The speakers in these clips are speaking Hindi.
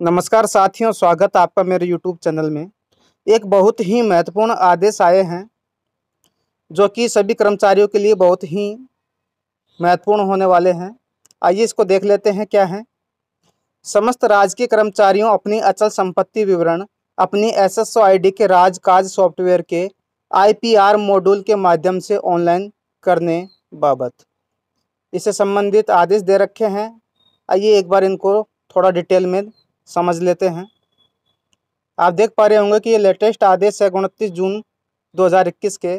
नमस्कार साथियों, स्वागत आपका मेरे YouTube चैनल में। एक बहुत ही महत्वपूर्ण आदेश आए हैं, जो कि सभी कर्मचारियों के लिए बहुत ही महत्वपूर्ण होने वाले हैं। आइए इसको देख लेते हैं क्या है। समस्त राजकीय कर्मचारियों अपनी अचल संपत्ति विवरण, अपनी एस एस के राजकाज सॉफ्टवेयर के आईपीआर मॉड्यूल के माध्यम से ऑनलाइन करने बाबत। इससे संबंधित आदेश दे रखे हैं। आइए एक बार इनको थोड़ा डिटेल में समझ लेते हैं। आप देख पा रहे होंगे कि ये लेटेस्ट आदेश है उनतीस जून 2021 के।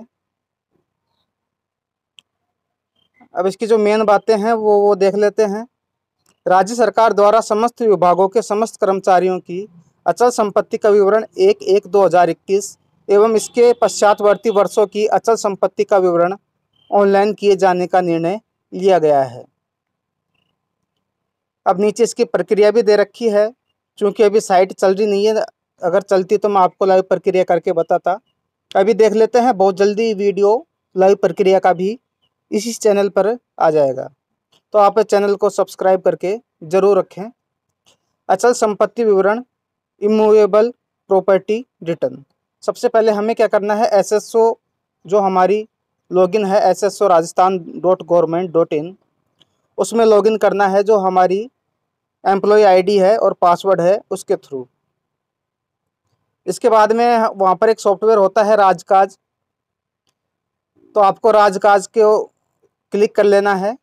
अब इसकी जो मेन बातें हैं वो वो देख लेते हैं। राज्य सरकार द्वारा समस्त विभागों के समस्त कर्मचारियों की अचल संपत्ति का विवरण एक एक दो हज़ार इक्कीस एवं इसके पश्चातवर्ती वर्षों की अचल संपत्ति का विवरण ऑनलाइन किए जाने का निर्णय लिया गया है। अब नीचे इसकी प्रक्रिया भी दे रखी है। क्योंकि अभी साइट चल रही नहीं है, अगर चलती तो मैं आपको लाइव प्रक्रिया करके बताता। अभी देख लेते हैं, बहुत जल्दी वीडियो लाइव प्रक्रिया का भी इसी चैनल पर आ जाएगा। तो आप चैनल को सब्सक्राइब करके ज़रूर रखें। अचल संपत्ति विवरण इमूवेबल प्रॉपर्टी रिटर्न सबसे पहले हमें क्या करना है एसएसओ जो हमारी लॉगिन है S S O Rajasthan dot government dot in उसमें लॉगिन करना है जो हमारी एम्प्लॉय आईडी है और पासवर्ड है उसके थ्रू। इसके बाद में वहाँ पर एक सॉफ्टवेयर होता है राजकाज। तो आपको राजकाज के क्लिक कर लेना है।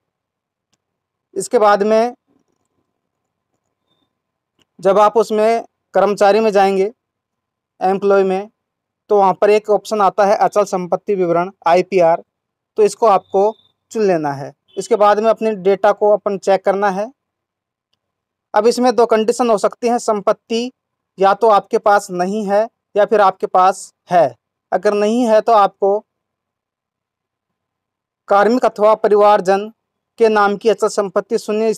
इसके बाद में जब आप उसमें कर्मचारी में जाएँगे एम्प्लॉय में तो वहाँ पर एक ऑप्शन आता है अचल संपत्ति विवरण, आईपीआर। तो इसको आपको चुन लेना है। इसके बाद में अपने डेटा को अपन चेक करना है। अब इसमें दो कंडीशन हो सकती हैं, संपत्ति या तो आपके पास नहीं है या फिर आपके पास है। अगर नहीं है तो आपको कार्मिक अथवा परिवारजन के नाम की अचल संपत्ति शून्य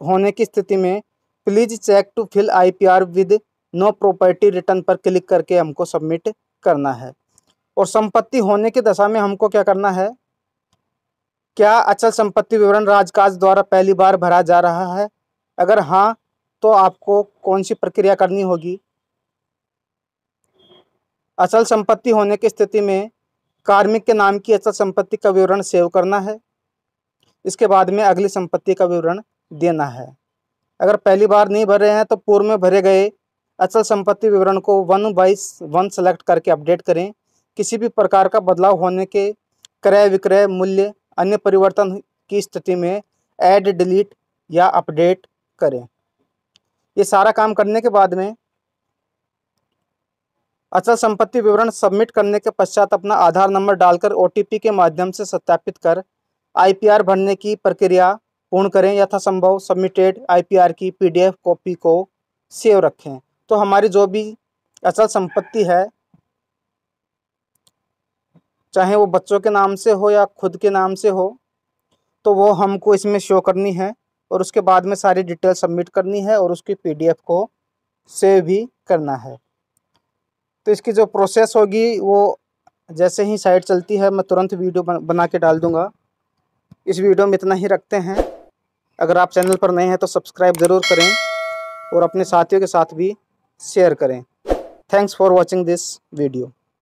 होने की स्थिति में please check to fill IPR with no property return पर क्लिक करके हमको सबमिट करना है। और संपत्ति होने की दशा में हमको क्या करना है? क्या अचल संपत्ति विवरण राजकाज द्वारा पहली बार भरा जा रहा है? अगर हाँ तो आपको कौन सी प्रक्रिया करनी होगी? अचल संपत्ति होने की स्थिति में कार्मिक के नाम की अचल संपत्ति का विवरण सेव करना है। इसके बाद में अगली संपत्ति का विवरण देना है। अगर पहली बार नहीं भर रहे हैं तो पूर्व में भरे गए अचल संपत्ति विवरण को वन बाइस वन सेलेक्ट करके अपडेट करें। किसी भी प्रकार का बदलाव होने के क्रय विक्रय मूल्य अन्य परिवर्तन की स्थिति में ऐड, डिलीट या अपडेट करें। ये सारा काम करने के बाद में अचल संपत्ति विवरण सबमिट करने के पश्चात अपना आधार नंबर डालकर ओटीपी के माध्यम से सत्यापित कर आईपीआर भरने की प्रक्रिया पूर्ण करें, यथासंभव सबमिटेड आईपीआर की पीडीएफ कॉपी को सेव रखें। तो हमारी जो भी अचल संपत्ति है, चाहे वो बच्चों के नाम से हो या खुद के नाम से हो तो वो हमको इसमें शो करनी है। और उसके बाद में सारी डिटेल सबमिट करनी है और उसकी पीडीएफ को सेव भी करना है। तो इसकी जो प्रोसेस होगी, वो जैसे ही साइट चलती है, मैं तुरंत वीडियो बना के डाल दूँगा। इस वीडियो में इतना ही रखते हैं। अगर आप चैनल पर नए हैं तो सब्सक्राइब ज़रूर करें और अपने साथियों के साथ भी शेयर करें। Thanks for watching this video.